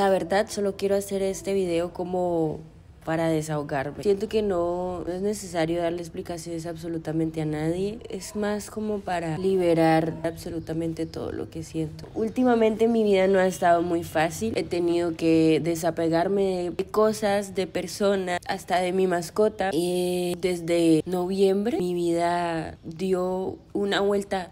La verdad, solo quiero hacer este video como para desahogarme. Siento que no, es necesario darle explicaciones absolutamente a nadie, es más como para liberar absolutamente todo lo que siento. Últimamente mi vida no ha estado muy fácil, he tenido que desapegarme de cosas, de personas, hasta de mi mascota. Y desde noviembre mi vida dio una vuelta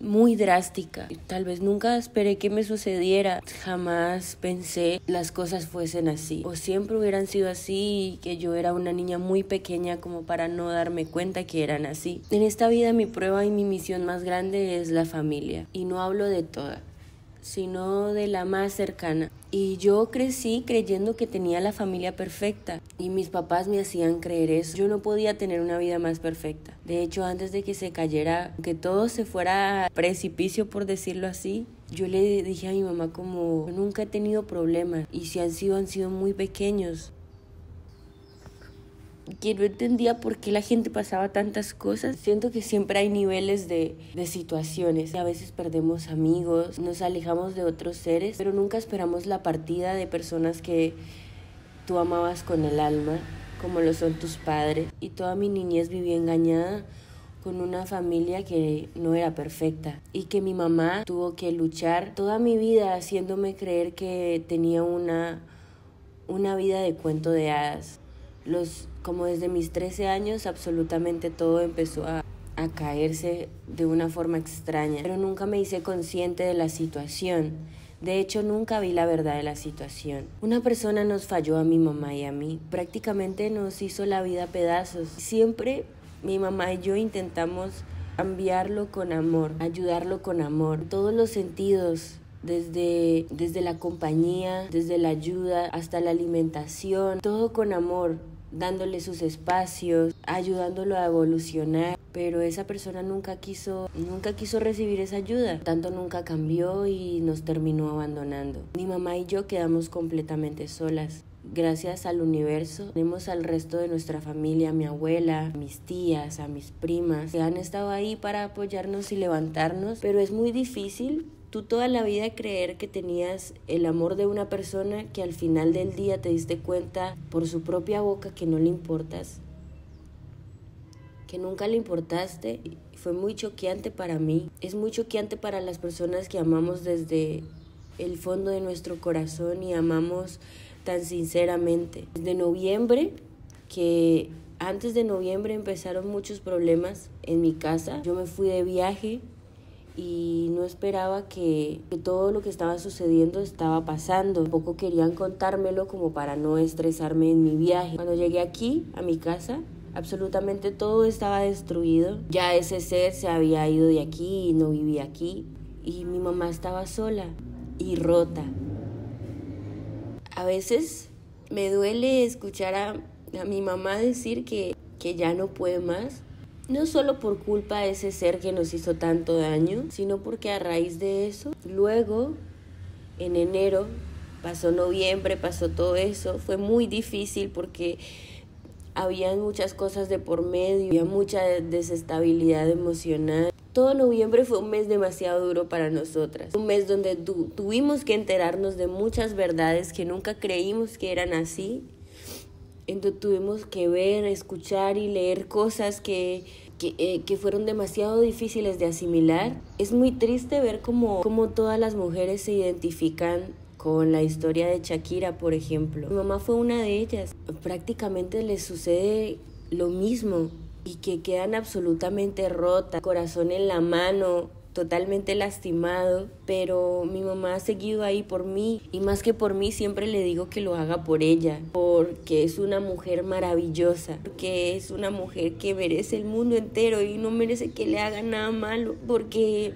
muy drástica. Tal vez nunca esperé que me sucediera. Jamás pensé las cosas fuesen así. O siempre hubieran sido así y que yo era una niña muy pequeña como para no darme cuenta que eran así. En esta vida mi prueba y mi misión más grande es la familia. Y no hablo de toda sino de la más cercana. Y yo crecí creyendo que tenía la familia perfecta y mis papás me hacían creer eso. Yo no podía tener una vida más perfecta. De hecho, antes de que se cayera, que todo se fuera a precipicio, por decirlo así, yo le dije a mi mamá como nunca he tenido problemas y si han sido han sido muy pequeños que no entendía por qué la gente pasaba tantas cosas. Siento que siempre hay niveles de, de situaciones. A veces perdemos amigos, nos alejamos de otros seres, pero nunca esperamos la partida de personas que tú amabas con el alma, como lo son tus padres. Y toda mi niñez viví engañada con una familia que no era perfecta y que mi mamá tuvo que luchar toda mi vida haciéndome creer que tenía una, una vida de cuento de hadas los, como desde mis 13 años, absolutamente todo empezó a, a caerse de una forma extraña, pero nunca me hice consciente de la situación. De hecho, nunca vi la verdad de la situación. Una persona nos falló a mi mamá y a mí. Prácticamente nos hizo la vida a pedazos. Siempre mi mamá y yo intentamos cambiarlo con amor, ayudarlo con amor, todos los sentidos, desde, desde la compañía, desde la ayuda hasta la alimentación, todo con amor dándole sus espacios, ayudándolo a evolucionar, pero esa persona nunca quiso, nunca quiso recibir esa ayuda, tanto nunca cambió y nos terminó abandonando. Mi mamá y yo quedamos completamente solas. Gracias al universo, tenemos al resto de nuestra familia, a mi abuela, a mis tías, a mis primas, que han estado ahí para apoyarnos y levantarnos, pero es muy difícil tú toda la vida creer que tenías el amor de una persona que al final del día te diste cuenta por su propia boca que no le importas, que nunca le importaste. Fue muy choqueante para mí, es muy choqueante para las personas que amamos desde el fondo de nuestro corazón y amamos tan sinceramente. Desde noviembre, que antes de noviembre empezaron muchos problemas en mi casa, yo me fui de viaje y no esperaba que, todo lo que estaba sucediendo estaba pasando. Tampoco querían contármelo como para no estresarme en mi viaje. Cuando llegué aquí, a mi casa, absolutamente todo estaba destruido. Ya ese ser se había ido de aquí y no vivía aquí. Y mi mamá estaba sola y rota. A veces me duele escuchar a, a mi mamá decir que, que ya no puede más no solo por culpa de ese ser que nos hizo tanto daño, sino porque a raíz de eso, luego, en enero, pasó noviembre, pasó todo eso, fue muy difícil porque había muchas cosas de por medio, había mucha desestabilidad emocional. Todo noviembre fue un mes demasiado duro para nosotras, un mes donde tuvimos que enterarnos de muchas verdades que nunca creímos que eran así entonces tuvimos que ver, escuchar y leer cosas que, que, eh, que, fueron demasiado difíciles de asimilar. Es muy triste ver cómo, cómo todas las mujeres se identifican con la historia de Shakira, por ejemplo. Mi mamá fue una de ellas. Prácticamente les sucede lo mismo y que quedan absolutamente rotas, corazón en la mano, totalmente lastimado, pero mi mamá ha seguido ahí por mí y más que por mí siempre le digo que lo haga por ella, porque es una mujer maravillosa, porque es una mujer que merece el mundo entero y no merece que le haga nada malo, porque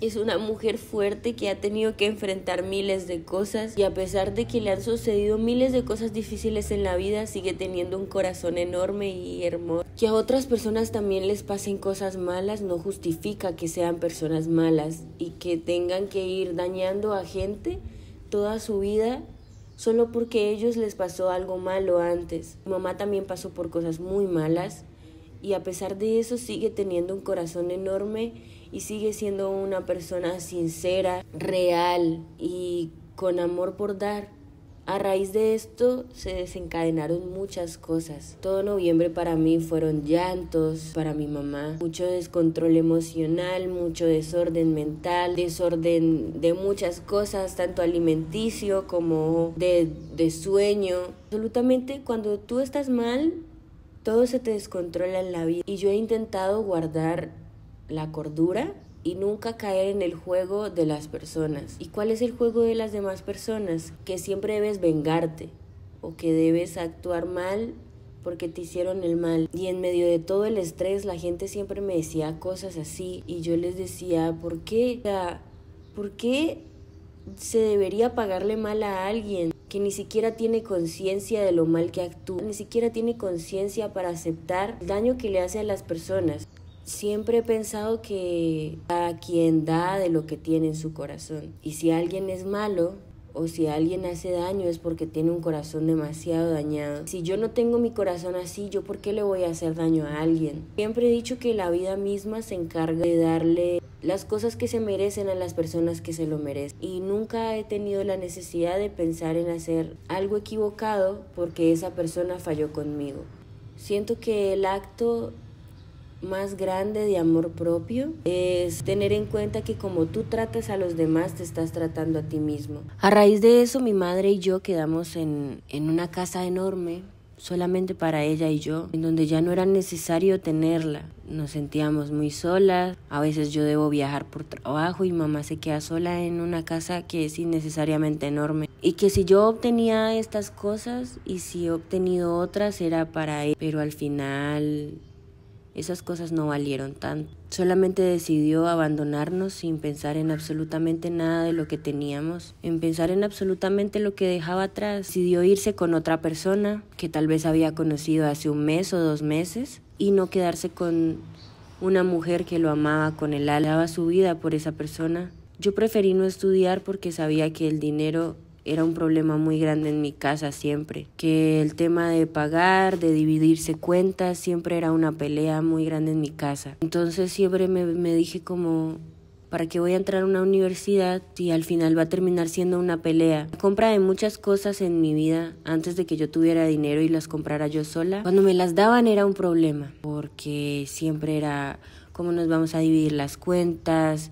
es una mujer fuerte que ha tenido que enfrentar miles de cosas y a pesar de que le han sucedido miles de cosas difíciles en la vida, sigue teniendo un corazón enorme y hermoso. Que a otras personas también les pasen cosas malas no justifica que sean personas malas y que tengan que ir dañando a gente toda su vida solo porque a ellos les pasó algo malo antes. Mamá también pasó por cosas muy malas y a pesar de eso sigue teniendo un corazón enorme y sigue siendo una persona sincera, real y con amor por dar. A raíz de esto se desencadenaron muchas cosas. Todo noviembre para mí fueron llantos, para mi mamá, mucho descontrol emocional, mucho desorden mental, desorden de muchas cosas, tanto alimenticio como de, de sueño. Absolutamente cuando tú estás mal, todo se te descontrola en la vida. Y yo he intentado guardar la cordura y nunca caer en el juego de las personas. ¿Y cuál es el juego de las demás personas? Que siempre debes vengarte o que debes actuar mal porque te hicieron el mal. Y en medio de todo el estrés la gente siempre me decía cosas así y yo les decía, ¿por qué? ¿por qué se debería pagarle mal a alguien que ni siquiera tiene conciencia de lo mal que actúa, ni siquiera tiene conciencia para aceptar el daño que le hace a las personas? Siempre he pensado que a quien da de lo que tiene en su corazón. Y si alguien es malo o si alguien hace daño es porque tiene un corazón demasiado dañado. Si yo no tengo mi corazón así, ¿yo por qué le voy a hacer daño a alguien? Siempre he dicho que la vida misma se encarga de darle las cosas que se merecen a las personas que se lo merecen. Y nunca he tenido la necesidad de pensar en hacer algo equivocado porque esa persona falló conmigo. Siento que el acto más grande de amor propio es tener en cuenta que como tú tratas a los demás, te estás tratando a ti mismo. A raíz de eso, mi madre y yo quedamos en, en una casa enorme solamente para ella y yo, en donde ya no era necesario tenerla. Nos sentíamos muy solas, a veces yo debo viajar por trabajo y mamá se queda sola en una casa que es innecesariamente enorme. Y que si yo obtenía estas cosas y si he obtenido otras era para él, pero al final esas cosas no valieron tanto. Solamente decidió abandonarnos sin pensar en absolutamente nada de lo que teníamos, en pensar en absolutamente lo que dejaba atrás. Decidió irse con otra persona que tal vez había conocido hace un mes o dos meses y no quedarse con una mujer que lo amaba con el alma, daba su vida por esa persona. Yo preferí no estudiar porque sabía que el dinero era un problema muy grande en mi casa siempre, que el tema de pagar, de dividirse cuentas, siempre era una pelea muy grande en mi casa. Entonces siempre me, me dije como, ¿para qué voy a entrar a una universidad y al final va a terminar siendo una pelea? compra de muchas cosas en mi vida antes de que yo tuviera dinero y las comprara yo sola. Cuando me las daban era un problema, porque siempre era cómo nos vamos a dividir las cuentas,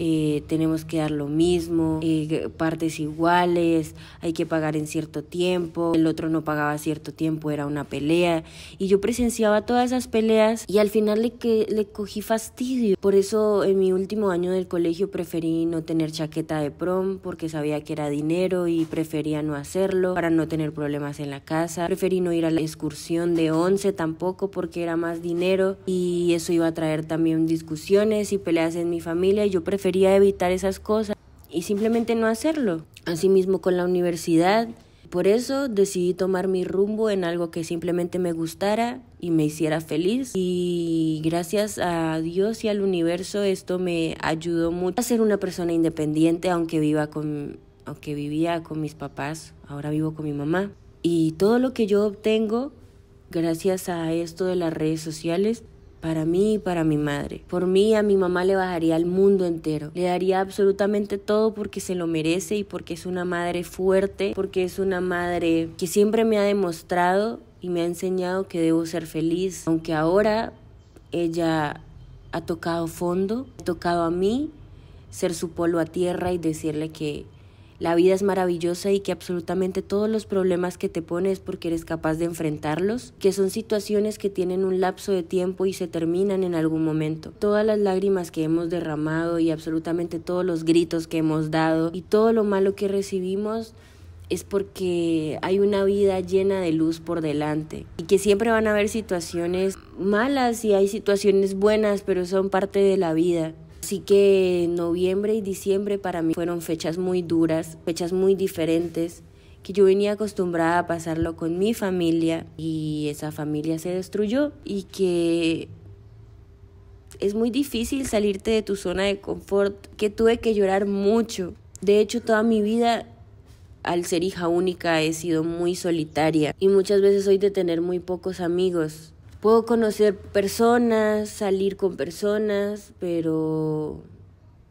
eh, tenemos que dar lo mismo, eh, partes iguales, hay que pagar en cierto tiempo, el otro no pagaba cierto tiempo, era una pelea. Y yo presenciaba todas esas peleas y al final le, que, le cogí fastidio. Por eso en mi último año del colegio preferí no tener chaqueta de prom porque sabía que era dinero y prefería no hacerlo para no tener problemas en la casa. Preferí no ir a la excursión de 11 tampoco porque era más dinero y eso iba a traer también discusiones y peleas en mi familia. Yo preferí Quería evitar esas cosas y simplemente no hacerlo. Asimismo con la universidad. Por eso decidí tomar mi rumbo en algo que simplemente me gustara y me hiciera feliz. Y gracias a Dios y al universo esto me ayudó mucho a ser una persona independiente, aunque viva con, aunque vivía con mis papás. Ahora vivo con mi mamá. Y todo lo que yo obtengo gracias a esto de las redes sociales para mí y para mi madre. Por mí a mi mamá le bajaría al mundo entero. Le daría absolutamente todo porque se lo merece y porque es una madre fuerte, porque es una madre que siempre me ha demostrado y me ha enseñado que debo ser feliz. Aunque ahora ella ha tocado fondo, ha tocado a mí ser su polo a tierra y decirle que la vida es maravillosa y que absolutamente todos los problemas que te pones porque eres capaz de enfrentarlos, que son situaciones que tienen un lapso de tiempo y se terminan en algún momento. Todas las lágrimas que hemos derramado y absolutamente todos los gritos que hemos dado y todo lo malo que recibimos es porque hay una vida llena de luz por delante y que siempre van a haber situaciones malas y hay situaciones buenas, pero son parte de la vida. Así que noviembre y diciembre para mí fueron fechas muy duras, fechas muy diferentes, que yo venía acostumbrada a pasarlo con mi familia y esa familia se destruyó y que es muy difícil salirte de tu zona de confort, que tuve que llorar mucho. De hecho, toda mi vida al ser hija única he sido muy solitaria y muchas veces soy de tener muy pocos amigos Puedo conocer personas, salir con personas, pero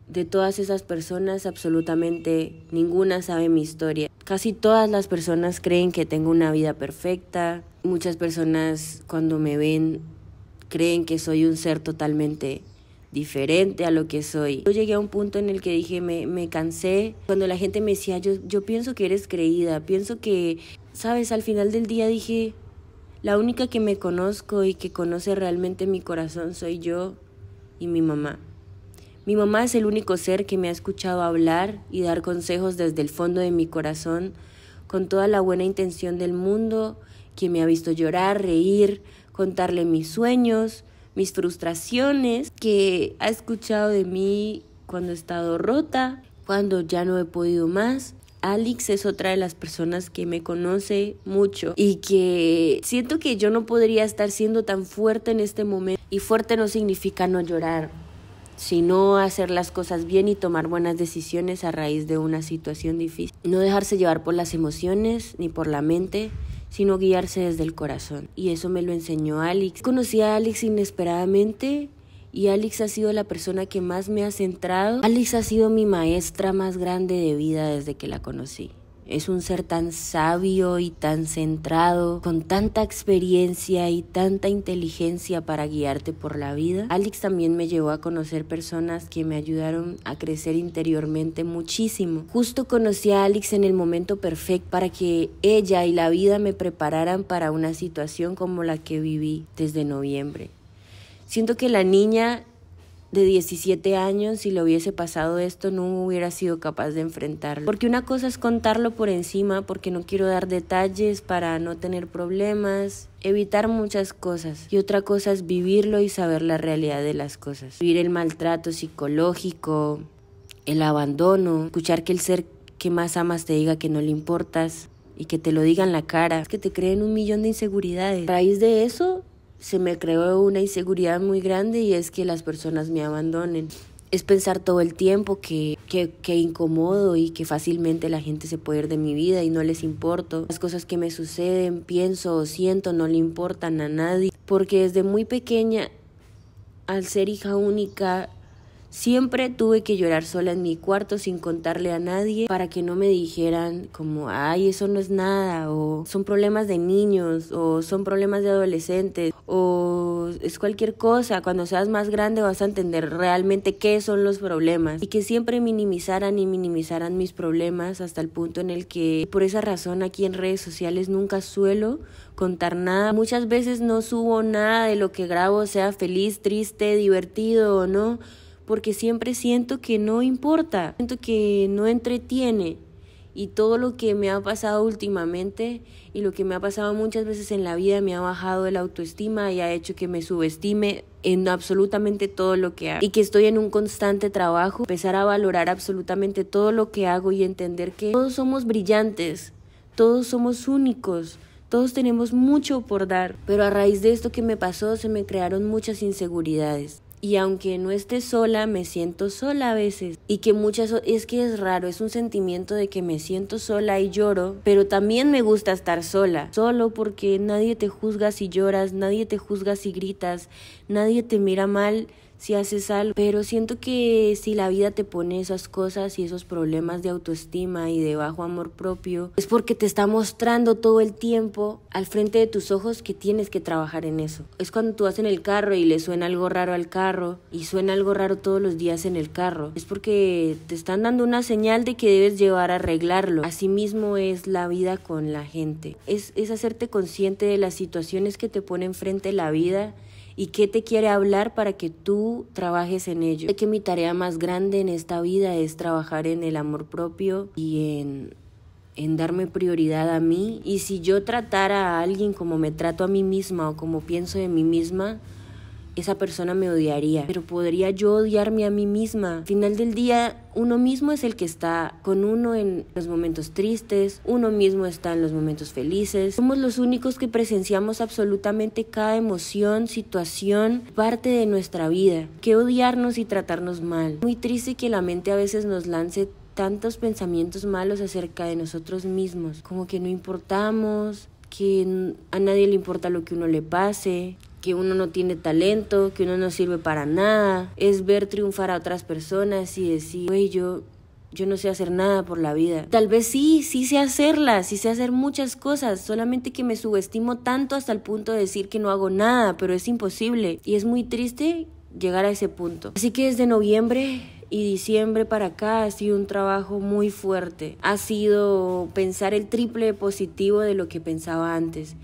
de todas esas personas absolutamente ninguna sabe mi historia. Casi todas las personas creen que tengo una vida perfecta. Muchas personas cuando me ven creen que soy un ser totalmente diferente a lo que soy. Yo llegué a un punto en el que dije, me, me cansé. Cuando la gente me decía, yo, yo pienso que eres creída, pienso que, sabes, al final del día dije, la única que me conozco y que conoce realmente mi corazón soy yo y mi mamá. Mi mamá es el único ser que me ha escuchado hablar y dar consejos desde el fondo de mi corazón, con toda la buena intención del mundo, que me ha visto llorar, reír, contarle mis sueños, mis frustraciones, que ha escuchado de mí cuando he estado rota, cuando ya no he podido más. Alex es otra de las personas que me conoce mucho y que siento que yo no podría estar siendo tan fuerte en este momento. Y fuerte no significa no llorar, sino hacer las cosas bien y tomar buenas decisiones a raíz de una situación difícil. No dejarse llevar por las emociones ni por la mente, sino guiarse desde el corazón. Y eso me lo enseñó Alex. Conocí a Alex inesperadamente y Alex ha sido la persona que más me ha centrado. Alex ha sido mi maestra más grande de vida desde que la conocí. Es un ser tan sabio y tan centrado, con tanta experiencia y tanta inteligencia para guiarte por la vida. Alex también me llevó a conocer personas que me ayudaron a crecer interiormente muchísimo. Justo conocí a Alex en el momento perfecto para que ella y la vida me prepararan para una situación como la que viví desde noviembre. Siento que la niña de 17 años, si le hubiese pasado esto, no hubiera sido capaz de enfrentarlo. Porque una cosa es contarlo por encima, porque no quiero dar detalles para no tener problemas, evitar muchas cosas. Y otra cosa es vivirlo y saber la realidad de las cosas. Vivir el maltrato psicológico, el abandono, escuchar que el ser que más amas te diga que no le importas y que te lo diga en la cara, que te creen un millón de inseguridades. A raíz de eso, se me creó una inseguridad muy grande y es que las personas me abandonen. Es pensar todo el tiempo que, que, que incomodo y que fácilmente la gente se puede ir de mi vida y no les importo. Las cosas que me suceden, pienso o siento no le importan a nadie. Porque desde muy pequeña, al ser hija única, Siempre tuve que llorar sola en mi cuarto sin contarle a nadie para que no me dijeran como, ay, eso no es nada, o son problemas de niños, o son problemas de adolescentes, o es cualquier cosa. Cuando seas más grande vas a entender realmente qué son los problemas. Y que siempre minimizaran y minimizaran mis problemas hasta el punto en el que por esa razón aquí en redes sociales nunca suelo contar nada. Muchas veces no subo nada de lo que grabo, sea feliz, triste, divertido o no porque siempre siento que no importa, siento que no entretiene. Y todo lo que me ha pasado últimamente y lo que me ha pasado muchas veces en la vida me ha bajado el autoestima y ha hecho que me subestime en absolutamente todo lo que hago. Y que estoy en un constante trabajo, empezar a valorar absolutamente todo lo que hago y entender que todos somos brillantes, todos somos únicos, todos tenemos mucho por dar. Pero a raíz de esto que me pasó se me crearon muchas inseguridades y aunque no esté sola, me siento sola a veces. Y que muchas, es que es raro, es un sentimiento de que me siento sola y lloro, pero también me gusta estar sola. Solo porque nadie te juzga si lloras, nadie te juzga si gritas, nadie te mira mal si haces algo, pero siento que si la vida te pone esas cosas y esos problemas de autoestima y de bajo amor propio, es porque te está mostrando todo el tiempo al frente de tus ojos que tienes que trabajar en eso. Es cuando tú vas en el carro y le suena algo raro al carro y suena algo raro todos los días en el carro. Es porque te están dando una señal de que debes llevar a arreglarlo. Asimismo es la vida con la gente. Es, es hacerte consciente de las situaciones que te pone enfrente la vida y qué te quiere hablar para que tú trabajes en ello. Sé que mi tarea más grande en esta vida es trabajar en el amor propio y en en darme prioridad a mí y si yo tratara a alguien como me trato a mí misma o como pienso de mí misma, esa persona me odiaría, pero podría yo odiarme a mí misma. Al final del día, uno mismo es el que está con uno en los momentos tristes, uno mismo está en los momentos felices. Somos los únicos que presenciamos absolutamente cada emoción, situación, parte de nuestra vida. Que odiarnos y tratarnos mal. Muy triste que la mente a veces nos lance tantos pensamientos malos acerca de nosotros mismos, como que no importamos, que a nadie le importa lo que uno le pase, que uno no tiene talento, que uno no sirve para nada. Es ver triunfar a otras personas y decir, güey, yo, yo no sé hacer nada por la vida. Tal vez sí, sí sé hacerlas, sí sé hacer muchas cosas, solamente que me subestimo tanto hasta el punto de decir que no hago nada, pero es imposible. Y es muy triste llegar a ese punto. Así que desde noviembre y diciembre para acá ha sido un trabajo muy fuerte. Ha sido pensar el triple positivo de lo que pensaba antes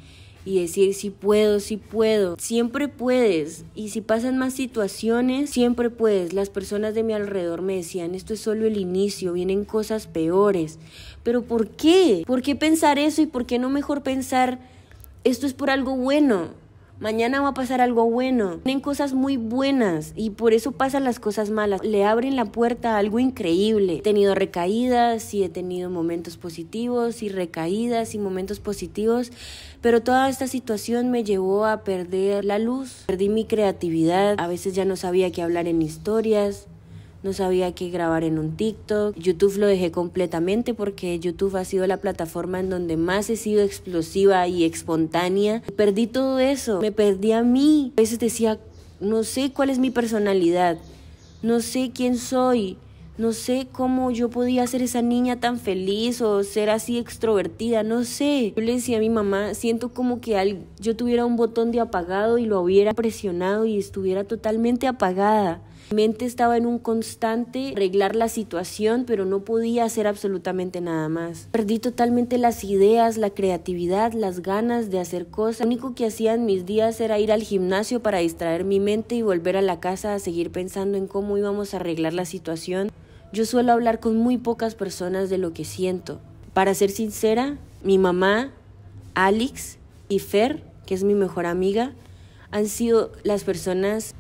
y decir si puedo, si puedo. Siempre puedes. Y si pasan más situaciones, siempre puedes. Las personas de mi alrededor me decían, esto es solo el inicio, vienen cosas peores. Pero ¿por qué? ¿Por qué pensar eso y por qué no mejor pensar, esto es por algo bueno? Mañana va a pasar algo bueno. Tienen cosas muy buenas y por eso pasan las cosas malas. Le abren la puerta a algo increíble. He tenido recaídas y he tenido momentos positivos y recaídas y momentos positivos, pero toda esta situación me llevó a perder la luz. Perdí mi creatividad. A veces ya no sabía qué hablar en historias no sabía qué grabar en un TikTok. YouTube lo dejé completamente porque YouTube ha sido la plataforma en donde más he sido explosiva y espontánea. Perdí todo eso, me perdí a mí. A veces decía, no sé cuál es mi personalidad, no sé quién soy. No sé cómo yo podía ser esa niña tan feliz o ser así extrovertida, no sé. Yo le decía a mi mamá, siento como que yo tuviera un botón de apagado y lo hubiera presionado y estuviera totalmente apagada. Mi mente estaba en un constante arreglar la situación, pero no podía hacer absolutamente nada más. Perdí totalmente las ideas, la creatividad, las ganas de hacer cosas. Lo único que hacía en mis días era ir al gimnasio para distraer mi mente y volver a la casa a seguir pensando en cómo íbamos a arreglar la situación. Yo suelo hablar con muy pocas personas de lo que siento. Para ser sincera, mi mamá, Alex y Fer, que es mi mejor amiga, han sido las personas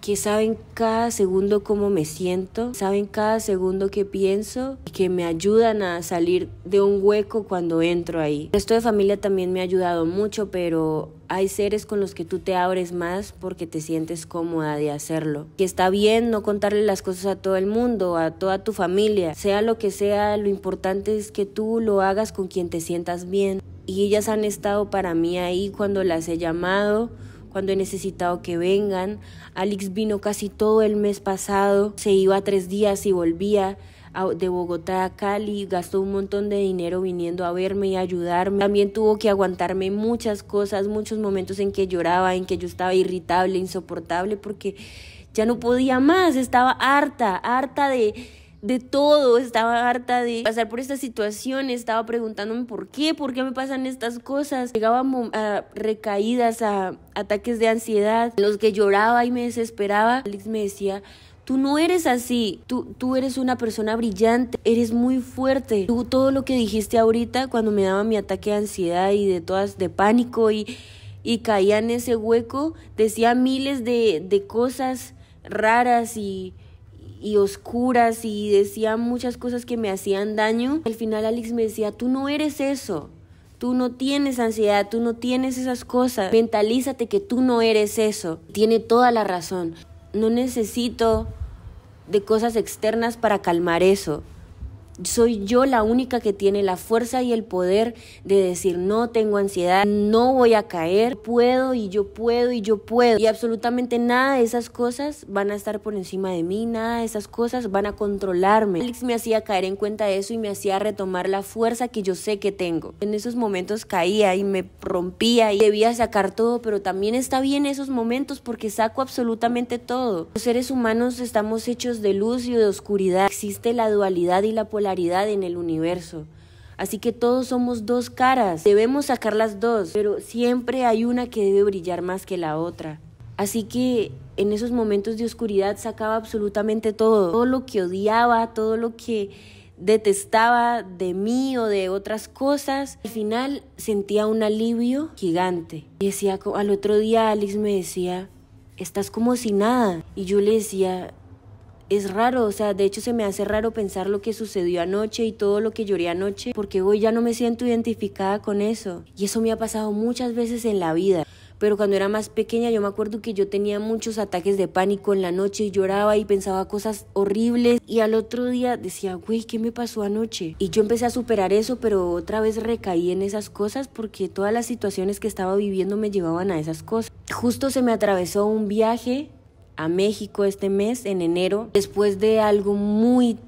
que saben cada segundo cómo me siento, saben cada segundo que pienso y que me ayudan a salir de un hueco cuando entro ahí. El resto de familia también me ha ayudado mucho, pero hay seres con los que tú te abres más porque te sientes cómoda de hacerlo. Que está bien no contarle las cosas a todo el mundo, a toda tu familia, sea lo que sea, lo importante es que tú lo hagas con quien te sientas bien. Y ellas han estado para mí ahí cuando las he llamado cuando he necesitado que vengan. Alex vino casi todo el mes pasado, se iba tres días y volvía de Bogotá a Cali, gastó un montón de dinero viniendo a verme y ayudarme. También tuvo que aguantarme muchas cosas, muchos momentos en que lloraba, en que yo estaba irritable, insoportable, porque ya no podía más, estaba harta, harta de de todo, estaba harta de pasar por esta situación, estaba preguntándome por qué, por qué me pasan estas cosas. Llegaba a recaídas, a ataques de ansiedad, los que lloraba y me desesperaba. Alex me decía, Tú no eres así, tú, tú eres una persona brillante, eres muy fuerte. Tú todo lo que dijiste ahorita cuando me daba mi ataque de ansiedad y de todas, de pánico y, y caía en ese hueco, decía miles de, de cosas raras y, y oscuras y decía muchas cosas que me hacían daño. Al final Alex me decía, tú no eres eso. Tú no tienes ansiedad, tú no tienes esas cosas. Mentalízate que tú no eres eso. Tiene toda la razón. No necesito de cosas externas para calmar eso soy yo la única que tiene la fuerza y el poder de decir no tengo ansiedad, no voy a caer, puedo y yo puedo y yo puedo. Y absolutamente nada de esas cosas van a estar por encima de mí, nada de esas cosas van a controlarme. Alex me hacía caer en cuenta de eso y me hacía retomar la fuerza que yo sé que tengo. En esos momentos caía y me rompía y debía sacar todo, pero también está bien esos momentos porque saco absolutamente todo. Los seres humanos estamos hechos de luz y de oscuridad. Existe la dualidad y la polaridad en el universo. Así que todos somos dos caras, debemos sacar las dos, pero siempre hay una que debe brillar más que la otra. Así que en esos momentos de oscuridad sacaba absolutamente todo, todo lo que odiaba, todo lo que detestaba de mí o de otras cosas. Al final sentía un alivio gigante. Y decía, al otro día Alice me decía, estás como si nada. Y yo le decía, es raro, o sea, de hecho se me hace raro pensar lo que sucedió anoche y todo lo que lloré anoche, porque hoy ya no me siento identificada con eso. Y eso me ha pasado muchas veces en la vida. pero cuando era más pequeña yo me acuerdo que yo tenía muchos ataques de pánico en la noche y lloraba y pensaba cosas horribles y al otro día decía, güey, ¿qué me pasó anoche? Y yo empecé a superar eso, pero otra vez recaí en esas cosas porque todas las situaciones que estaba viviendo me llevaban a esas cosas. Justo se me atravesó un viaje a México este mes, en enero, después de algo muy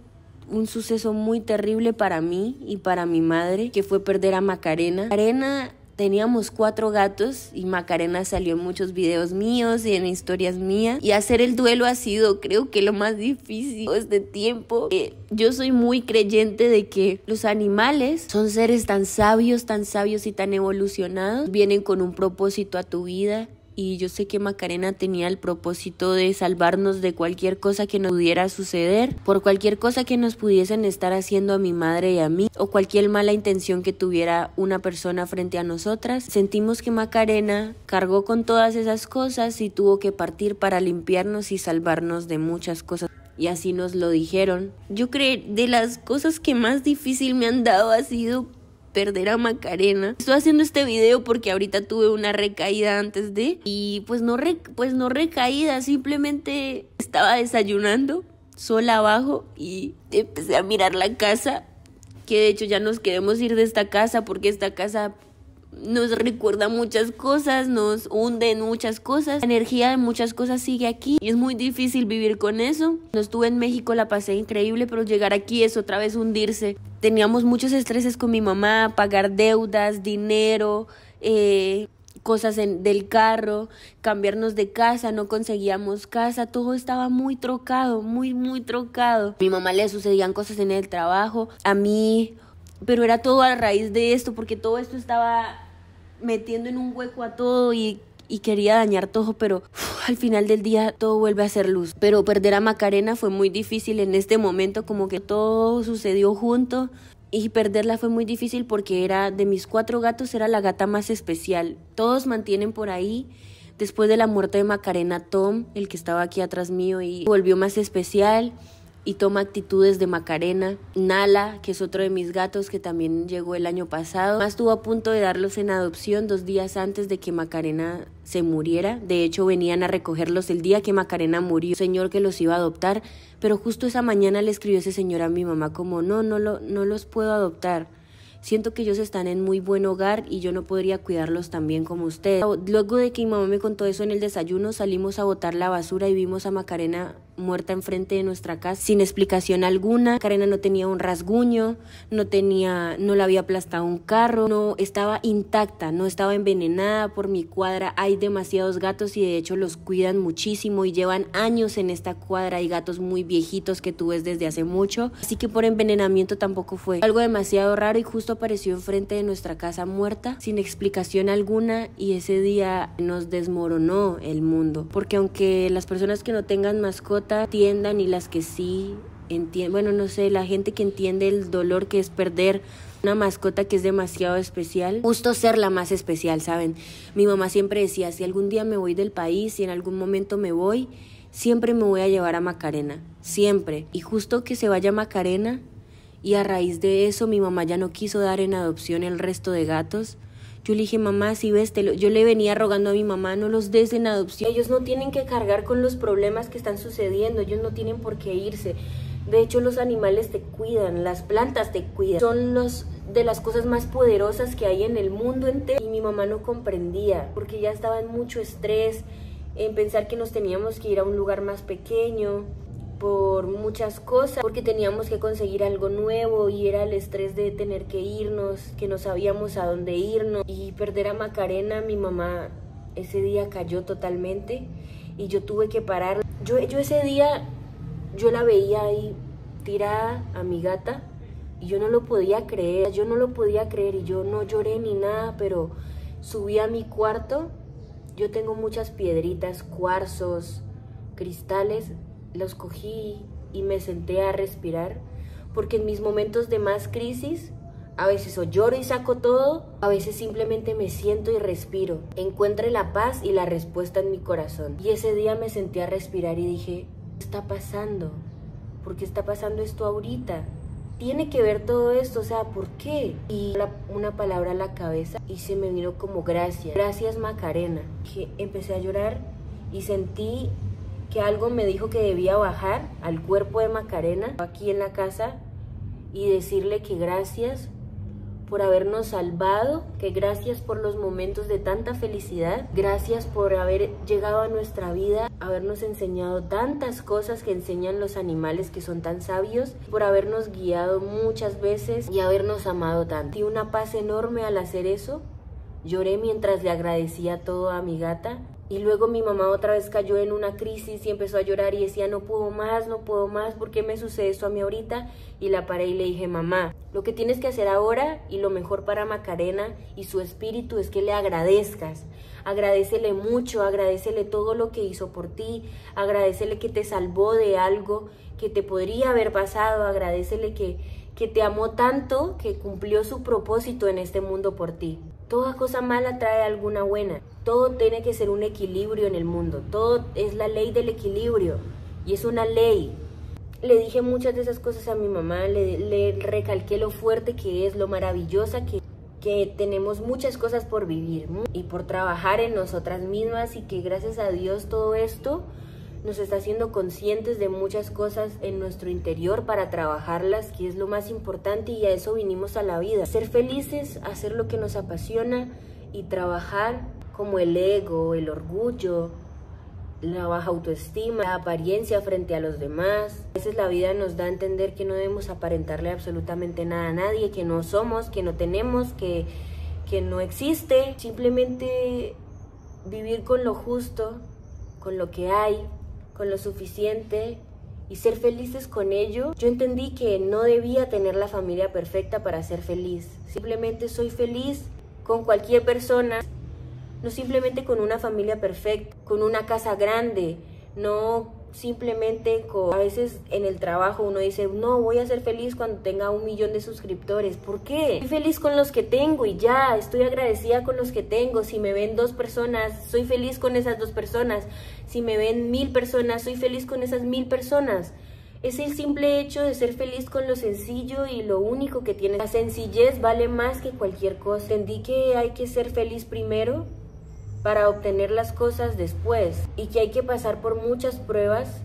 un suceso muy terrible para mí y para mi madre, que fue perder a Macarena. Macarena teníamos cuatro gatos y Macarena salió en muchos videos míos y en historias mías. Y hacer el duelo ha sido creo que lo más difícil de este tiempo. Eh, yo soy muy creyente de que los animales son seres tan sabios, tan sabios y tan evolucionados. Vienen con un propósito a tu vida y yo sé que Macarena tenía el propósito de salvarnos de cualquier cosa que nos pudiera suceder, por cualquier cosa que nos pudiesen estar haciendo a mi madre y a mí, o cualquier mala intención que tuviera una persona frente a nosotras. Sentimos que Macarena cargó con todas esas cosas y tuvo que partir para limpiarnos y salvarnos de muchas cosas. Y así nos lo dijeron. Yo creo de las cosas que más difícil me han dado ha sido perder a Macarena. Estoy haciendo este video porque ahorita tuve una recaída antes de y pues no pues no recaída, simplemente estaba desayunando sola abajo y empecé a mirar la casa, que de hecho ya nos queremos ir de esta casa porque esta casa nos recuerda muchas cosas, nos hunde en muchas cosas, la energía de muchas cosas sigue aquí y es muy difícil vivir con eso. No estuve en México, la pasé increíble, pero llegar aquí es otra vez hundirse. Teníamos muchos estreses con mi mamá, pagar deudas, dinero, eh, cosas del carro, cambiarnos de casa, no conseguíamos casa, todo estaba muy trocado, muy, muy trocado. A mi mamá le sucedían cosas en el trabajo, a mí pero era todo a raíz de esto, porque todo esto estaba metiendo en un hueco a todo y, quería dañar todo, pero al final del día todo vuelve a ser luz. Pero perder a Macarena fue muy difícil en este momento, como que todo sucedió junto. Y perderla fue muy difícil porque era de mis cuatro gatos, era la gata más especial. Todos mantienen por ahí después de la muerte de Macarena Tom, el que estaba aquí atrás mío y volvió más especial y toma actitudes de Macarena. Nala, que es otro de mis gatos que también llegó el año pasado, más estuvo a punto de darlos en adopción dos días antes de que Macarena se muriera. De hecho, venían a recogerlos el día que Macarena murió, señor que los iba a adoptar, pero justo esa mañana le escribió ese señor a mi mamá como, no, no, lo, no los puedo adoptar. Siento que ellos están en muy buen hogar y yo no podría cuidarlos tan bien como usted. Luego de que mi mamá me contó eso en el desayuno, salimos a botar la basura y vimos a Macarena muerta enfrente de nuestra casa sin explicación alguna. Macarena no tenía un rasguño, no tenía, no la había aplastado un carro, no estaba intacta, no estaba envenenada por mi cuadra. Hay demasiados gatos y de hecho los cuidan muchísimo y llevan años en esta cuadra. Hay gatos muy viejitos que tú ves desde hace mucho, así que por envenenamiento tampoco fue algo demasiado raro y justo apareció enfrente de nuestra casa muerta sin explicación alguna y ese día nos desmoronó el mundo, porque aunque las personas que no tengan mascota entiendan y las que sí entienden, bueno, no sé, la gente que entiende el dolor que es perder una mascota que es demasiado especial, justo ser la más especial, ¿saben? Mi mamá siempre decía, si algún día me voy del país, si en algún momento me voy, siempre me voy a llevar a Macarena, siempre. Y justo que se vaya Macarena, y a raíz de eso mi mamá ya no quiso dar en adopción el resto de gatos, yo le dije, mamá, si ves, yo le venía rogando a mi mamá, no los des en adopción. Ellos no tienen que cargar con los problemas que están sucediendo, ellos no tienen por qué irse. De hecho, los animales te cuidan, las plantas te cuidan. Son los de las cosas más poderosas que hay en el mundo entero. Y mi mamá no comprendía, porque ya estaba en mucho estrés, en pensar que nos teníamos que ir a un lugar más pequeño por muchas cosas, porque teníamos que conseguir algo nuevo y era el estrés de tener que irnos, que no sabíamos a dónde irnos y perder a Macarena, mi mamá ese día cayó totalmente y yo tuve que parar. Yo, yo ese día, yo la veía ahí tirada a mi gata y yo no lo podía creer, yo no lo podía creer y yo no lloré ni nada, pero subí a mi cuarto, yo tengo muchas piedritas, cuarzos, cristales los cogí y me senté a respirar, porque en mis momentos de más crisis, a veces o lloro y saco todo, a veces simplemente me siento y respiro. Encuentre la paz y la respuesta en mi corazón. Y ese día me senté a respirar y dije, ¿qué está pasando? ¿Por qué está pasando esto ahorita? tiene que ver todo esto? O sea, ¿por qué? Y una palabra a la cabeza y se me vino como gracias. Gracias Macarena. Que empecé a llorar y sentí que algo me dijo que debía bajar al cuerpo de Macarena aquí en la casa y decirle que gracias por habernos salvado, que gracias por los momentos de tanta felicidad, gracias por haber llegado a nuestra vida, habernos enseñado tantas cosas que enseñan los animales que son tan sabios, por habernos guiado muchas veces y habernos amado tanto. Y una paz enorme al hacer eso. Lloré mientras le agradecía todo a mi gata y luego mi mamá otra vez cayó en una crisis y empezó a llorar y decía, no puedo más, no puedo más, ¿por qué me sucede esto a mí ahorita? Y la paré y le dije, mamá, lo que tienes que hacer ahora y lo mejor para Macarena y su espíritu es que le agradezcas. Agradecele mucho, agradecele todo lo que hizo por ti, agradecele que te salvó de algo que te podría haber pasado, agradecele que, que te amó tanto que cumplió su propósito en este mundo por ti. Toda cosa mala trae alguna buena. Todo tiene que ser un equilibrio en el mundo. Todo es la ley del equilibrio. Y es una ley. Le dije muchas de esas cosas a mi mamá. Le, recalqué lo fuerte que es, lo maravillosa que, que tenemos muchas cosas por vivir y por trabajar en nosotras mismas y que gracias a Dios todo esto nos está haciendo conscientes de muchas cosas en nuestro interior para trabajarlas, que es lo más importante y a eso vinimos a la vida. Ser felices, hacer lo que nos apasiona y trabajar como el ego, el orgullo, la baja autoestima, la apariencia frente a los demás. A veces la vida nos da a entender que no debemos aparentarle absolutamente nada a nadie, que no somos, que no tenemos, que, que no existe. Simplemente vivir con lo justo, con lo que hay, con lo suficiente y ser felices con ello, yo entendí que no debía tener la familia perfecta para ser feliz. Simplemente soy feliz con cualquier persona, no simplemente con una familia perfecta, con una casa grande, no simplemente con, a veces en el trabajo uno dice, no, voy a ser feliz cuando tenga un millón de suscriptores. ¿Por qué? Soy feliz con los que tengo y ya, estoy agradecida con los que tengo. Si me ven dos personas, soy feliz con esas dos personas. Si me ven mil personas, soy feliz con esas mil personas. Es el simple hecho de ser feliz con lo sencillo y lo único que tiene. La sencillez vale más que cualquier cosa. Entendí que hay que ser feliz primero para obtener las cosas después y que hay que pasar por muchas pruebas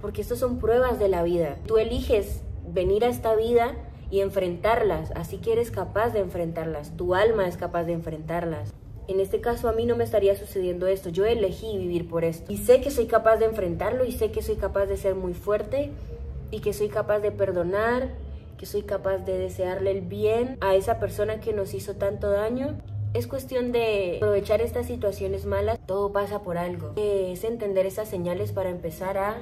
porque estas son pruebas de la vida. Tú eliges venir a esta vida y enfrentarlas, así que eres capaz de enfrentarlas, tu alma es capaz de enfrentarlas. En este caso a mí no me estaría sucediendo esto, yo elegí vivir por esto y sé que soy capaz de enfrentarlo y sé que soy capaz de ser muy fuerte y que soy capaz de perdonar, que soy capaz de desearle el bien a esa persona que nos hizo tanto daño es cuestión de aprovechar estas situaciones malas, todo pasa por algo. Es entender esas señales para empezar a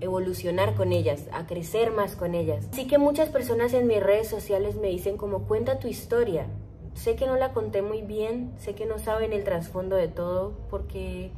evolucionar con ellas, a crecer más con ellas. Así que muchas personas en mis redes sociales me dicen como cuenta tu historia. Sé que no la conté muy bien, sé que no saben el trasfondo de todo porque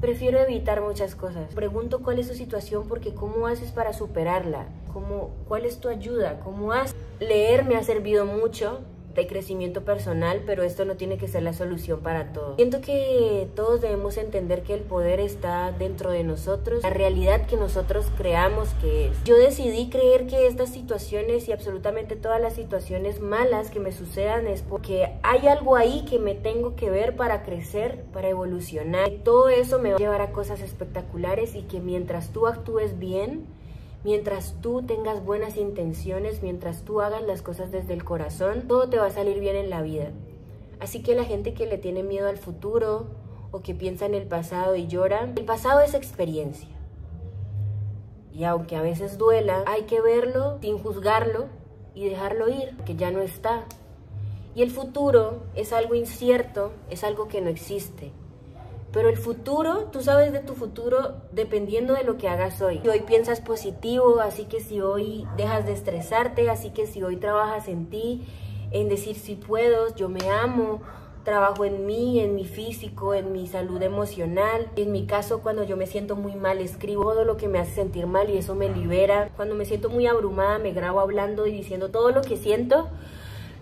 prefiero evitar muchas cosas. Pregunto cuál es tu situación porque cómo haces para superarla, ¿Cómo, cuál es tu ayuda, cómo haces. Leer me ha servido mucho de crecimiento personal, pero esto no tiene que ser la solución para todo. Siento que todos debemos entender que el poder está dentro de nosotros, la realidad que nosotros creamos que es. Yo decidí creer que estas situaciones y absolutamente todas las situaciones malas que me sucedan es porque hay algo ahí que me tengo que ver para crecer, para evolucionar. Todo eso me va a llevar a cosas espectaculares y que mientras tú actúes bien, Mientras tú tengas buenas intenciones, mientras tú hagas las cosas desde el corazón, todo te va a salir bien en la vida. Así que la gente que le tiene miedo al futuro o que piensa en el pasado y llora, el pasado es experiencia. Y aunque a veces duela, hay que verlo sin juzgarlo y dejarlo ir, que ya no está. Y el futuro es algo incierto, es algo que no existe. Pero el futuro, tú sabes de tu futuro dependiendo de lo que hagas hoy. Si hoy piensas positivo, así que si hoy dejas de estresarte, así que si hoy trabajas en ti, en decir si puedo, yo me amo, trabajo en mí, en mi físico, en mi salud emocional. En mi caso, cuando yo me siento muy mal, escribo todo lo que me hace sentir mal y eso me libera. Cuando me siento muy abrumada, me grabo hablando y diciendo todo lo que siento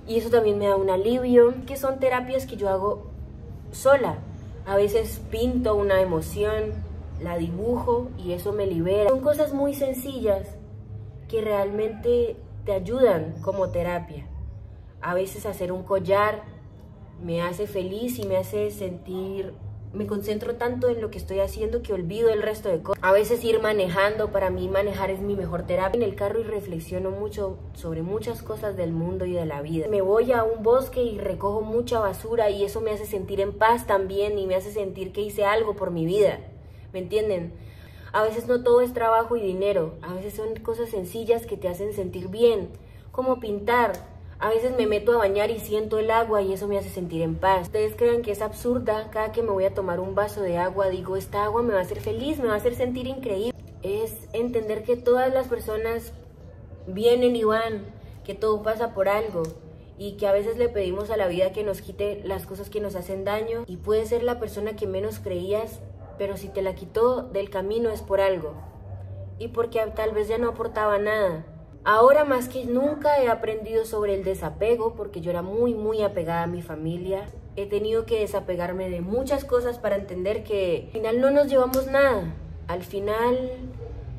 y eso también me da un alivio, que son terapias que yo hago sola a veces pinto una emoción, la dibujo y eso me libera. Son cosas muy sencillas que realmente te ayudan como terapia. A veces hacer un collar me hace feliz y me hace sentir me concentro tanto en lo que estoy haciendo que olvido el resto de cosas. A veces ir manejando, para mí manejar es mi mejor terapia en el carro y reflexiono mucho sobre muchas cosas del mundo y de la vida. Me voy a un bosque y recojo mucha basura y eso me hace sentir en paz también y me hace sentir que hice algo por mi vida. ¿Me entienden? A veces no todo es trabajo y dinero, a veces son cosas sencillas que te hacen sentir bien, como pintar, a veces me meto a bañar y siento el agua y eso me hace sentir en paz. Ustedes crean que es absurda, cada que me voy a tomar un vaso de agua digo, esta agua me va a hacer feliz, me va a hacer sentir increíble. Es entender que todas las personas vienen y van, que todo pasa por algo y que a veces le pedimos a la vida que nos quite las cosas que nos hacen daño y puede ser la persona que menos creías, pero si te la quitó del camino es por algo y porque tal vez ya no aportaba nada. Ahora más que nunca he aprendido sobre el desapego porque yo era muy muy apegada a mi familia. He tenido que desapegarme de muchas cosas para entender que al final no nos llevamos nada. Al final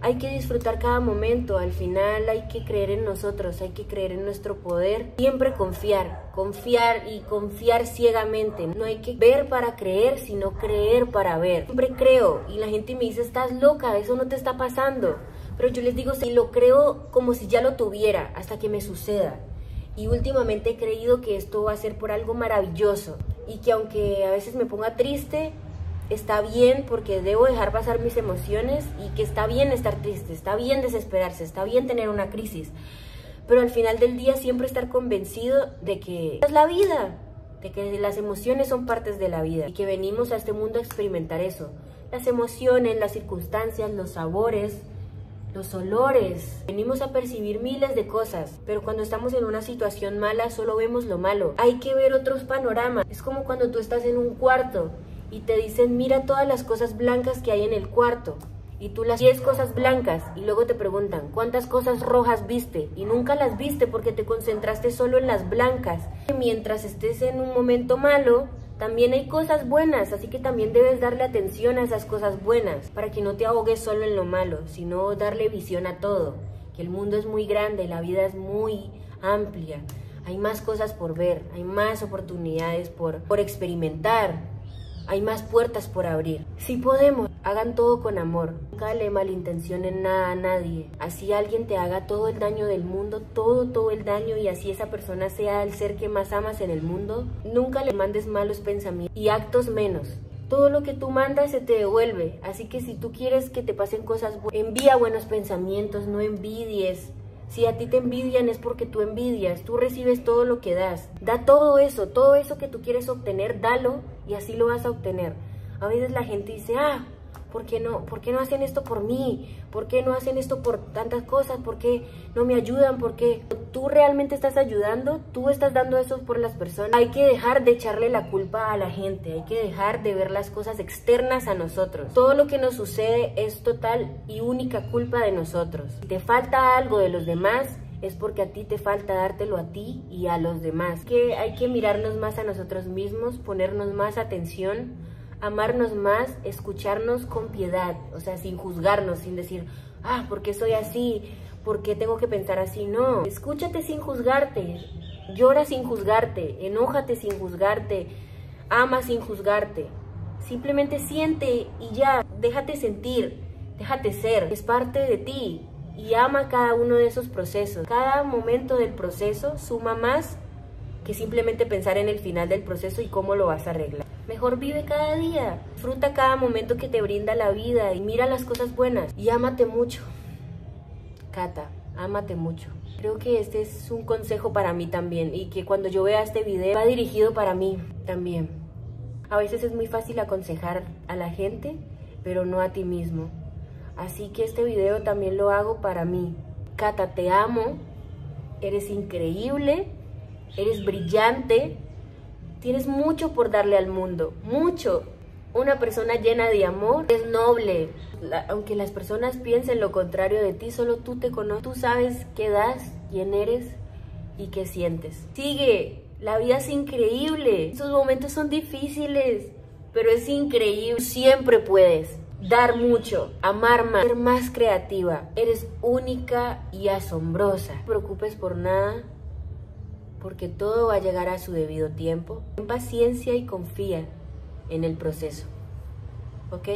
hay que disfrutar cada momento, al final hay que creer en nosotros, hay que creer en nuestro poder. Siempre confiar, confiar y confiar ciegamente. No hay que ver para creer, sino creer para ver. Siempre creo y la gente me dice, estás loca, eso no te está pasando. Pero yo les digo, si lo creo como si ya lo tuviera hasta que me suceda. Y últimamente he creído que esto va a ser por algo maravilloso y que aunque a veces me ponga triste, está bien porque debo dejar pasar mis emociones y que está bien estar triste, está bien desesperarse, está bien tener una crisis. Pero al final del día siempre estar convencido de que es la vida, de que las emociones son partes de la vida y que venimos a este mundo a experimentar eso. Las emociones, las circunstancias, los sabores, los olores. Venimos a percibir miles de cosas, pero cuando estamos en una situación mala solo vemos lo malo. Hay que ver otros panoramas. Es como cuando tú estás en un cuarto y te dicen, mira todas las cosas blancas que hay en el cuarto. Y tú las 10 cosas blancas y luego te preguntan, ¿cuántas cosas rojas viste? Y nunca las viste porque te concentraste solo en las blancas. Mientras estés en un momento malo, también hay cosas buenas, así que también debes darle atención a esas cosas buenas, para que no te ahogues solo en lo malo, sino darle visión a todo, que el mundo es muy grande, la vida es muy amplia, hay más cosas por ver, hay más oportunidades por, por experimentar, hay más puertas por abrir. Si podemos, hagan todo con amor. Nunca le malintencionen nada a nadie. Así alguien te haga todo el daño del mundo, todo, todo el daño y así esa persona sea el ser que más amas en el mundo. Nunca le mandes malos pensamientos y actos menos. Todo lo que tú mandas se te devuelve. Así que si tú quieres que te pasen cosas buenas, envía buenos pensamientos, no envidies si a ti te envidian es porque tú envidias, tú recibes todo lo que das. Da todo eso, todo eso que tú quieres obtener, dalo y así lo vas a obtener. A veces la gente dice, ah, ¿Por qué, no, ¿Por qué no hacen esto por mí? ¿Por qué no hacen esto por tantas cosas? ¿Por qué no me ayudan? ¿Por qué tú realmente estás ayudando? Tú estás dando eso por las personas. Hay que dejar de echarle la culpa a la gente. Hay que dejar de ver las cosas externas a nosotros. Todo lo que nos sucede es total y única culpa de nosotros. Si te falta algo de los demás, es porque a ti te falta dártelo a ti y a los demás. Que hay que mirarnos más a nosotros mismos, ponernos más atención amarnos más, escucharnos con piedad, o sea, sin juzgarnos, sin decir, ah, ¿por qué soy así? ¿Por qué tengo que pensar así? No, escúchate sin juzgarte, llora sin juzgarte, enójate sin juzgarte, ama sin juzgarte. Simplemente siente y ya, déjate sentir, déjate ser, es parte de ti y ama cada uno de esos procesos. Cada momento del proceso suma más que simplemente pensar en el final del proceso y cómo lo vas a arreglar. Mejor vive cada día, disfruta cada momento que te brinda la vida y mira las cosas buenas y ámate mucho. Cata, ámate mucho. Creo que este es un consejo para mí también y que cuando yo vea este video va dirigido para mí también. A veces es muy fácil aconsejar a la gente, pero no a ti mismo. Así que este video también lo hago para mí. Cata, te amo, eres increíble, eres brillante, Tienes mucho por darle al mundo, mucho. Una persona llena de amor es noble. aunque las personas piensen lo contrario de ti, solo tú te conoces. Tú sabes qué das, quién eres y qué sientes. Sigue, la vida es increíble. Esos momentos son difíciles, pero es increíble. Siempre puedes. dar mucho, amar más, ser más creativa. Eres única y asombrosa. No te preocupes por nada, porque todo va a llegar a su debido tiempo. Ten paciencia y confía en el proceso. ¿Ok?